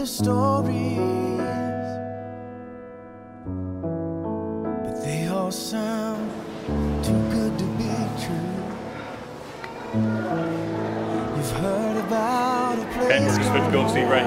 The stories, but they all sound too good to be true. You've heard about a place we're just about to go see Reagh.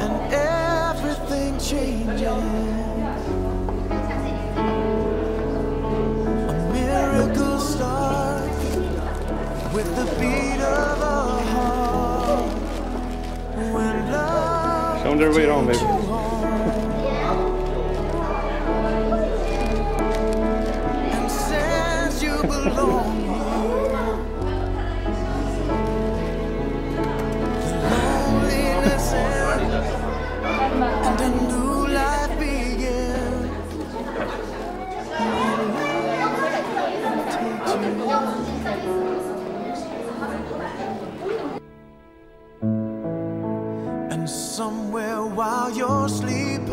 And everything changes. A miracle starts with the beat of a heart. When love Show them their way takes baby. And somewhere while you're sleeping,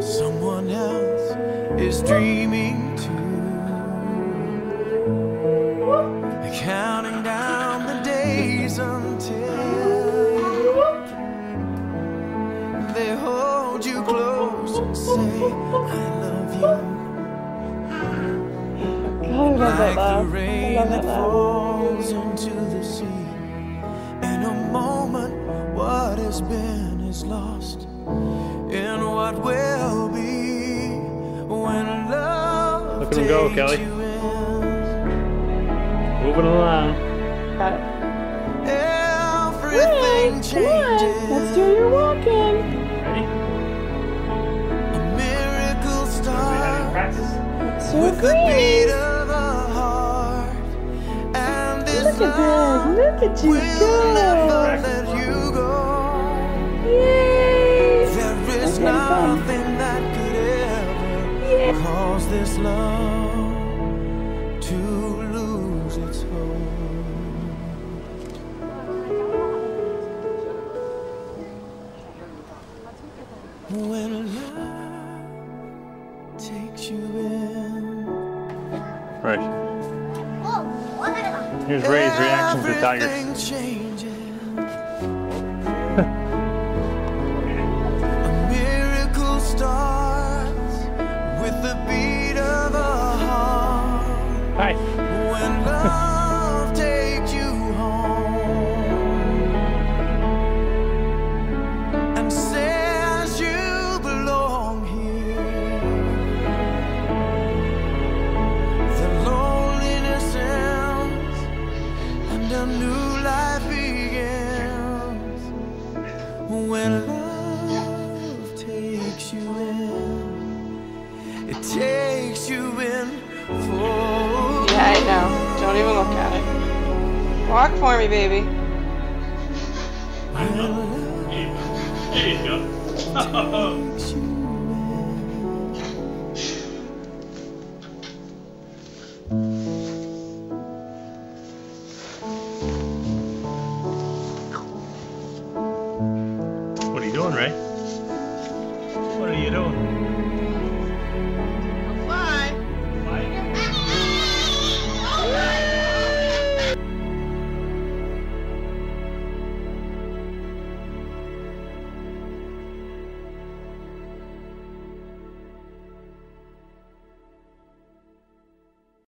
someone else is dreaming God, I love that Like the laugh. I rain love that that laugh. falls into the sea. In a moment, what has been is lost. In what will be when love Look at 'em go, Kelly. you in. Moving along. Got it. Everything Come on, let's do your walking. So with the great. beat of a heart. And this Look at love this. Look at you will never go. let you go. Yay. There is Okay, fun. nothing that could ever Yeah. cause this love to lose its hold. When love Right. Here's Reagh's reaction to Tigers. When love takes you in, it takes you in for. Yeah, I know. Don't even look at it. Walk for me, baby. There you go. doing, Reagh? What are you doing?